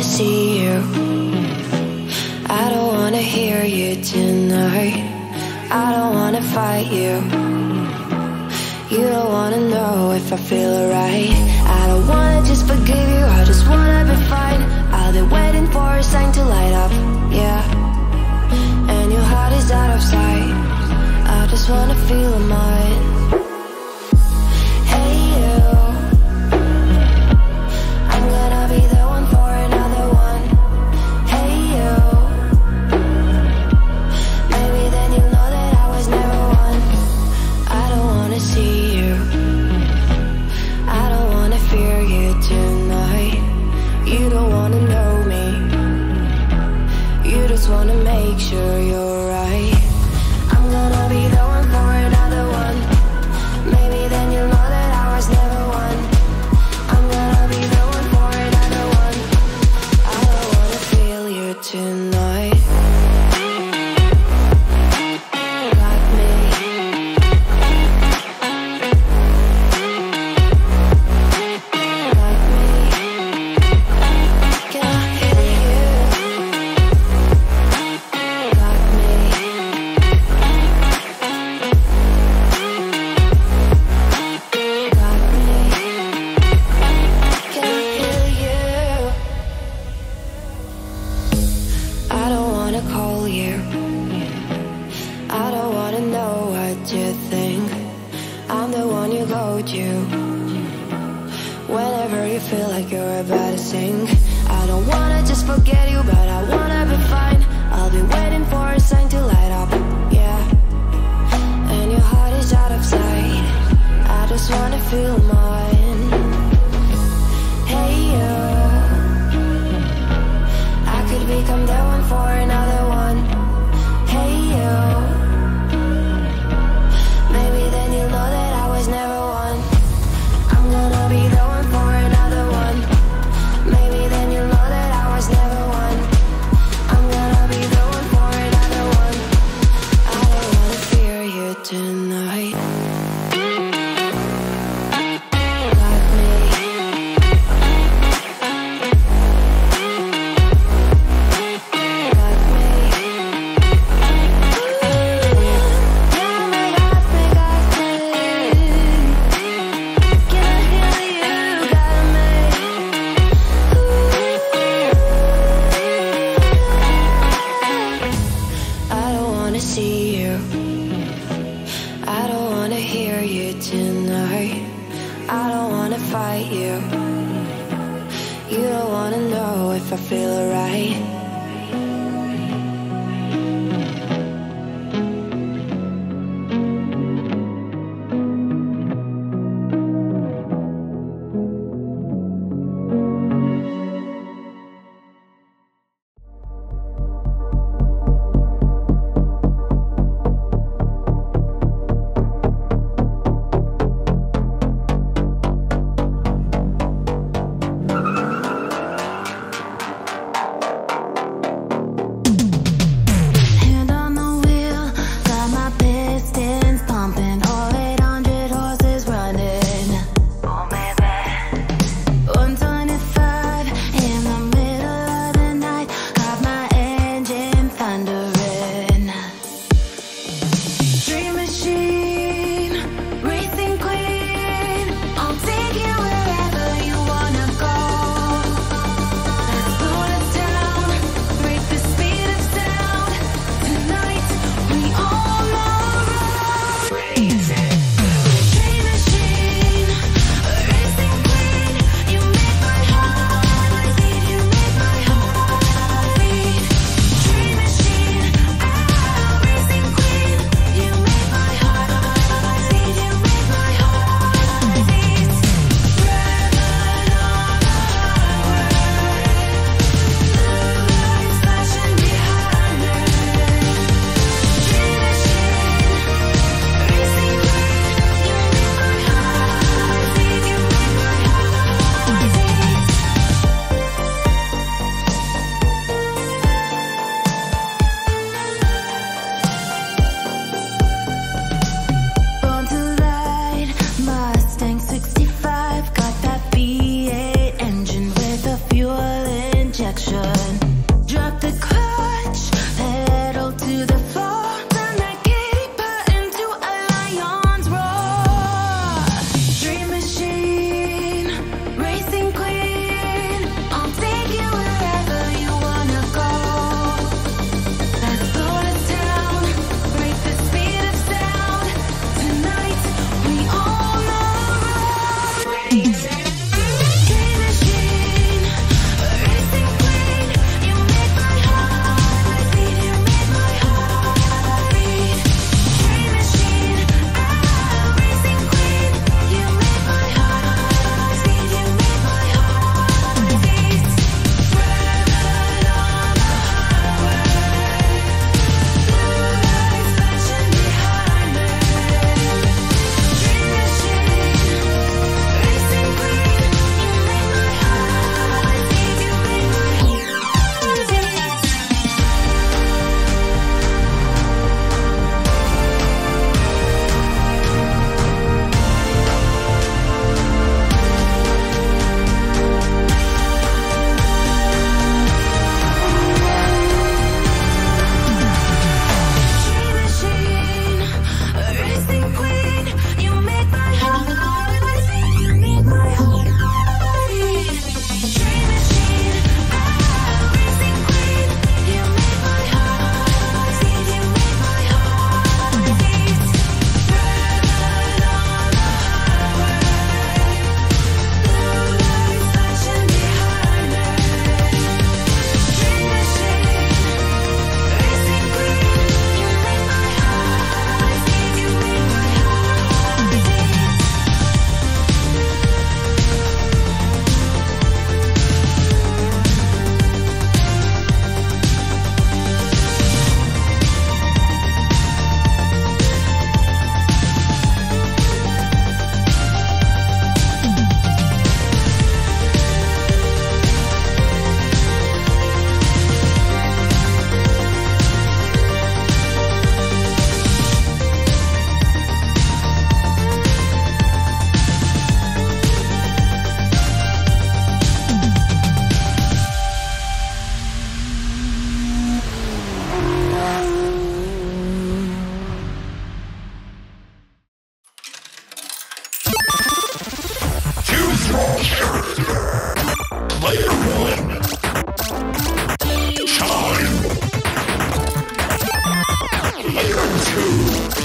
wanna see you. I don't wanna hear you tonight. I don't wanna fight you. You don't wanna know if I feel alright. I don't wanna just picture. I don't wanna know what you think. I'm the one you go to Whenever you feel like you're about to sink I don't wanna just forget I don't wanna hear you tonight. I don't wanna fight you. You don't wanna know if I feel alright. two.